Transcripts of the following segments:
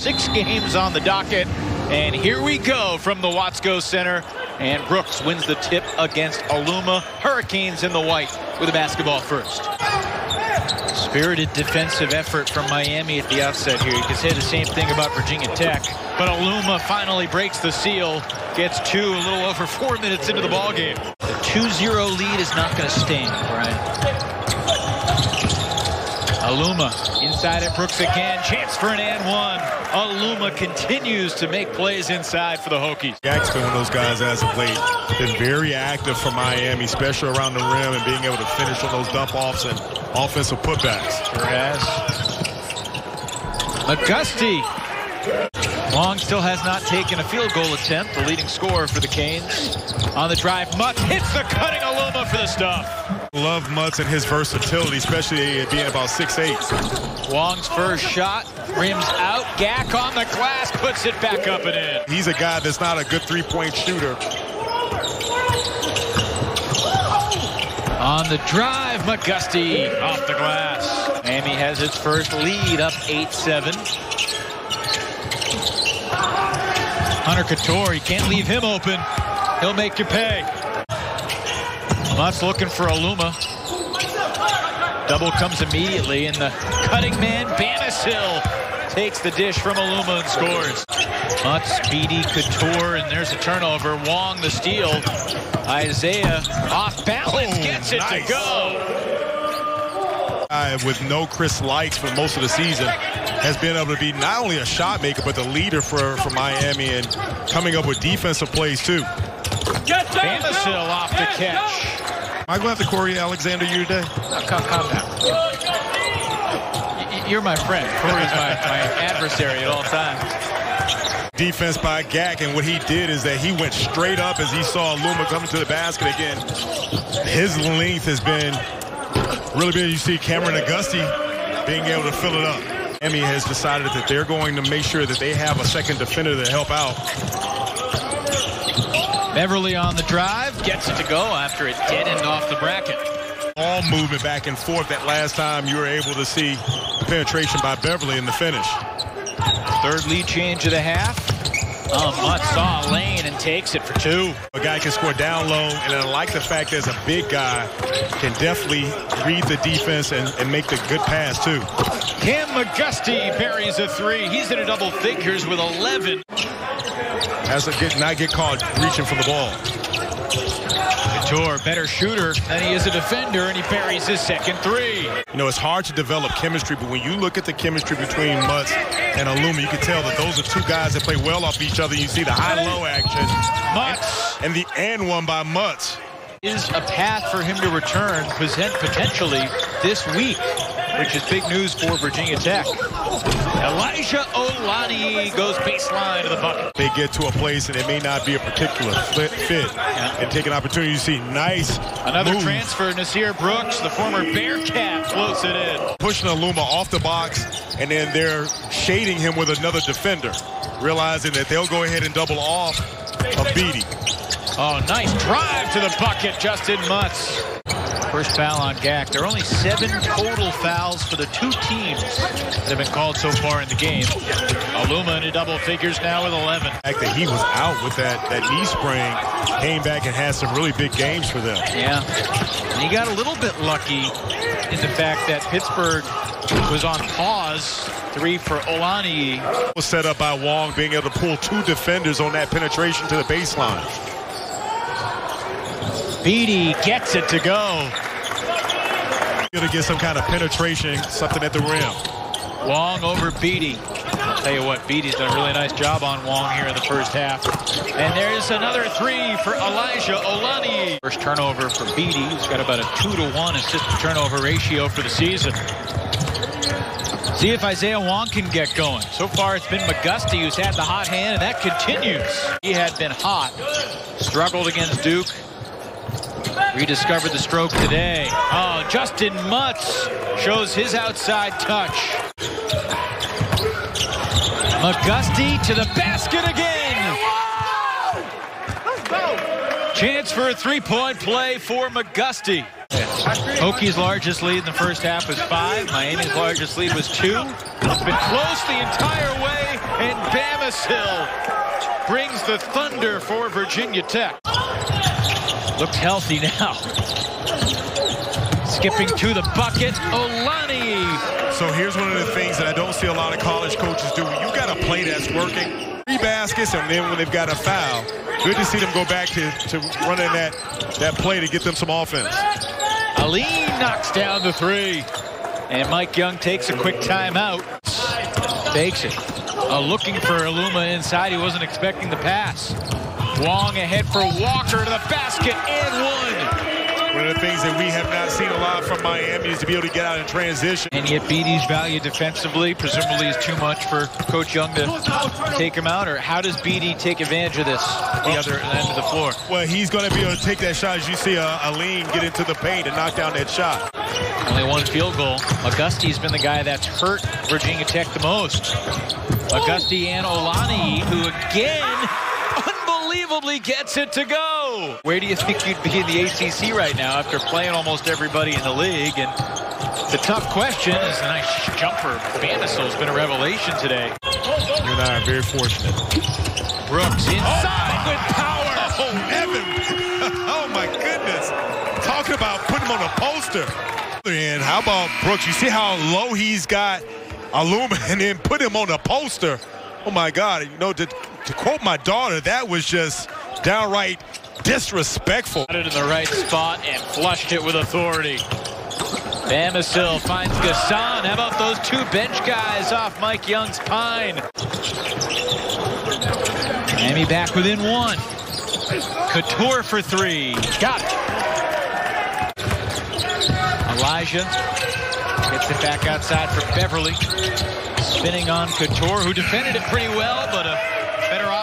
Six games on the docket, and here we go from the Watsco Center. And Brooks wins the tip against Aluma Hurricanes in the white with a basketball first. Spirited defensive effort from Miami at the outset here. You can say the same thing about Virginia Tech. But Aluma finally breaks the seal, gets two a little over four minutes into the ball game. The 2-0 lead is not going to sting, Brian. Aluma inside at Brooks again. Chance for an and one. Aluma continues to make plays inside for the Hokies. Gak's been one of those guys as of late. Been very active for Miami, especially around the rim and being able to finish on those dump offs and offensive putbacks. Sure has. McGusty. Long still has not taken a field goal attempt, the leading scorer for the Canes. On the drive, Mutt hits the cutting Aluma for the stuff. Love Mutts and his versatility, especially being about 6'8". Wong's first shot, rims out. Gak on the glass, puts it back up and in. He's a guy that's not a good three-point shooter. On the drive, McGusty off the glass. Miami has its first lead, up 8-7. Hunter Cattoor, you can't leave him open. He'll make you pay. Mutts looking for Aluma. Double comes immediately, and the cutting man, Bamisile, takes the dish from Aluma and scores. Mutts, Bede, Cattoor, and there's a turnover. Wong the steal. Isaiah off balance, oh, gets it nice. to go. Uh, with no Chris Lykes for most of the season, has been able to be not only a shot maker, but the leader for, for Miami and coming up with defensive plays, too. Bamisile off the catch. I go after Corey Alexander you today? No, calm, calm down. You're my friend. Corey's my, my adversary at all times. Defense by Gak, and what he did is that he went straight up as he saw Luma coming to the basket again. His length has been really big. You see Cameron McGusty being able to fill it up. Emmy has decided that they're going to make sure that they have a second defender to help out. Beverly on the drive, gets it to go after it dead end off the bracket. All movement back and forth that last time you were able to see penetration by Beverly in the finish. Third lead change of the half. Um, Mutt saw a lane and takes it for two. A guy can score down low, and I like the fact there's a big guy can definitely read the defense and, and make the good pass, too. Cam McGusty buries a three. He's in a double figures with 11 has to get not get caught reaching for the ball. Cattoor, better shooter than he is a defender, and he buries his second three. You know, it's hard to develop chemistry, but when you look at the chemistry between Mutts and Aluma, you can tell that those are two guys that play well off each other. You see the high-low action. Mutts. And, and the and one by Mutts. Is a path for him to return present potentially this week which is big news for Virginia Tech. Elijah Olaniyi goes baseline to the bucket. They get to a place and it may not be a particular fit, fit yeah. and take an opportunity to see nice Another move. transfer, Nysier Brooks, the former Bearcat, floats it in. Pushing Aluma off the box, and then they're shading him with another defender, realizing that they'll go ahead and double off of Bede. Oh, nice drive to the bucket, Justyn Mutts. First foul on Gak. There are only seven total fouls for the two teams that have been called so far in the game. Aluma into double figures now with 11. The fact that he was out with that, that knee sprain came back and had some really big games for them. Yeah. And he got a little bit lucky in the fact that Pittsburgh was on pause. Three for Olaniyi. Was set up by Wong being able to pull two defenders on that penetration to the baseline. Bede gets it to go. Going to get some kind of penetration, something at the rim. Wong over Bede. I'll tell you what, Bede's done a really nice job on Wong here in the first half. And there's another three for Elijah Olani. First turnover for Bede. He's got about a two to one assist to turnover ratio for the season. See if Isaiah Wong can get going. So far, it's been McGusty who's had the hot hand, and that continues. He had been hot. Struggled against Duke. Rediscovered the stroke today. Oh, Justyn Mutts shows his outside touch. McGusty to the basket again. Chance for a three-point play for McGusty. Hokies' largest lead in the first half was five. Miami's largest lead was two. It's been close the entire way. and Bamisile brings the thunder for Virginia Tech. Looks healthy now. Skipping to the bucket, Olani. So here's one of the things that I don't see a lot of college coaches do. You got a play that's working, three baskets, and then when they've got a foul, good to see them go back to, to running that, that play to get them some offense. Alleyne knocks down the three. And Mike Young takes a quick timeout. Fakes it. Uh, looking for Aluma inside. He wasn't expecting the pass. Wong ahead for Walker to the basket and one. One of the things that we have not seen a lot from Miami is to be able to get out in transition. And yet Bede's value defensively presumably is too much for Coach Young to take him out? Or how does Bede take advantage of this at the other end of the floor? Well, he's going to be able to take that shot as you see a, a lean get into the paint and knock down that shot. Only one field goal. McGusty's been the guy that's hurt Virginia Tech the most. McGusty and Olani, who again unbelievably gets it to go. Where do you think you'd be in the ACC right now after playing almost everybody in the league? And the tough question is a nice jumper. Bamisile's been a revelation today. You and I are very fortunate. Brooks inside oh with power. Oh, oh Evan. oh, my goodness. Talking about putting him on a poster. And how about Brooks? You see how low he's got Aluma and then put him on a poster. Oh, my God. You know, to, to quote my daughter, that was just downright disrespectful. Got it in the right spot and flushed it with authority. Bamisile finds N'Guessan. How about those two bench guys off Mike Young's pine? Miami back within one. Cattoor for three. Got it. Elijah gets it back outside for Beverly. Spinning on Cattoor, who defended it pretty well, but a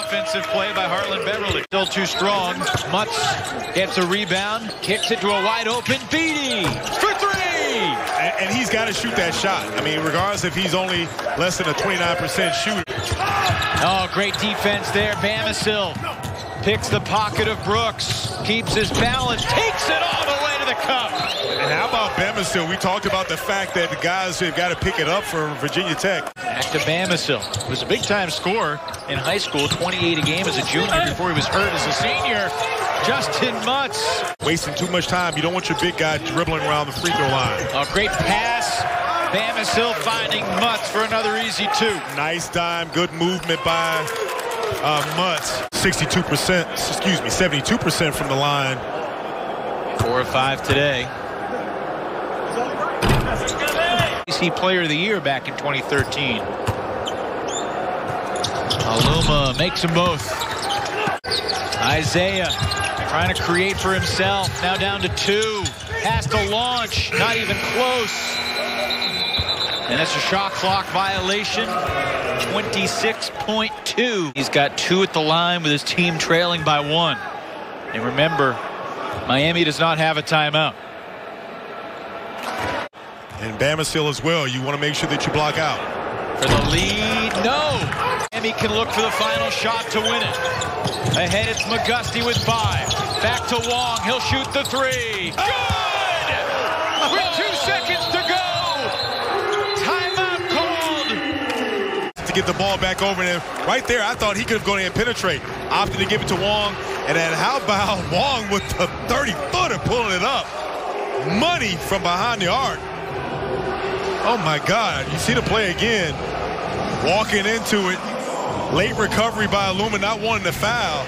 offensive play by Harlan Beverly. Still too strong. Mutts gets a rebound, kicks it to a wide open Bede for three. And, and he's got to shoot that shot. I mean, regardless if he's only less than a 29% shooter. Oh, great defense there. Bamisile picks the pocket of Brooks, keeps his balance, takes it all the way to the cup. And how about Bamisile? We talked about the fact that the guys have got to pick it up for Virginia Tech. Back to Bamisile. Was a big-time scorer in high school, 28 a game as a junior before he was hurt as a senior. Justyn Mutts. Wasting too much time. You don't want your big guy dribbling around the free throw line. A great pass. Bamisile finding Mutts for another easy two. Nice dime. Good movement by uh, Mutts. 62%, excuse me, 72% from the line. Four or five today. ACC Player of the Year back in 2013. Aluma makes them both. Isaiah trying to create for himself. Now down to two. Has to launch. Not even close. And that's a shot clock violation. 26.2. He's got two at the line with his team trailing by one. And remember, Miami does not have a timeout. And Bamisile as well. You want to make sure that you block out. For the lead, no. Miami can look for the final shot to win it. Ahead, it's McGusty with five. Back to Wong. He'll shoot the three. Good! With two seconds to go. Timeout called. To get the ball back over there. Right there, I thought he could have gone in and penetrate. Opted to give it to Wong. And then how about Wong with the 30-footer pulling it up? Money from behind the arc. Oh, my God. You see the play again. Walking into it. Late recovery by Aluma, not wanting to foul.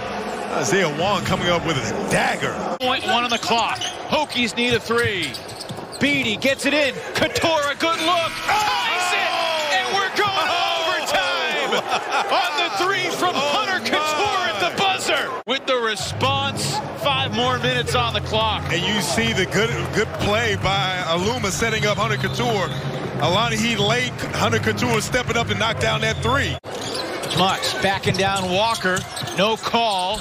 Isaiah Wong coming up with a dagger. Point one on the clock. Hokies need a three. Bede gets it in. Cattoor, a good look. Ties it! And we're going oh! overtime on the three from oh Hunter minutes on the clock. And you see the good good play by Aluma setting up Hunter Cattoor. Alani Heat late. Hunter Cattoor stepping up and knock down that three. Mutts backing down Walker. No call.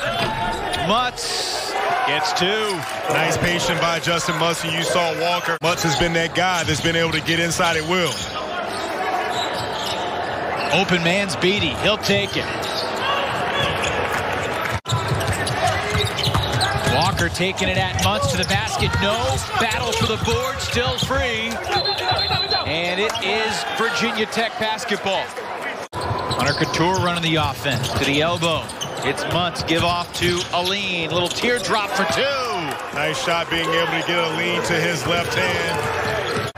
Mutts gets two. Nice patient by Justyn Mutts. And you saw Walker. Mutts has been that guy that's been able to get inside at will. Open man's Bede. He'll take it. Walker taking it at Mutts to the basket. No. Battle for the board. Still free. And it is Virginia Tech basketball. Hunter Cattoor running the offense to the elbow. It's Mutts. Give off to Alleyne. Little teardrop for two. Nice shot being able to get Alleyne to his left hand.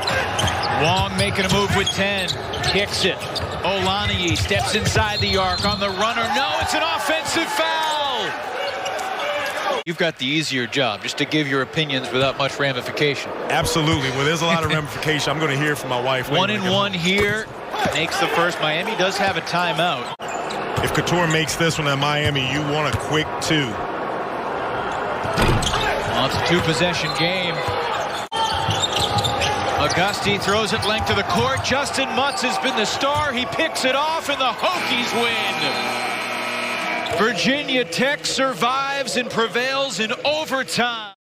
Wong making a move with 10. Kicks it. Olaniyi steps inside the arc on the runner. No, it's an offensive foul. You've got the easier job, just to give your opinions without much ramification. Absolutely. Well, there's a lot of ramification. I'm going to hear from my wife. One and one here. Makes the first. Miami does have a timeout. If Cattoor makes this one at Miami, you want a quick two. Well, it's a two-possession game. McGusty throws it length to the court. Justyn Mutts has been the star. He picks it off, and the Hokies win. Virginia Tech survives and prevails in overtime.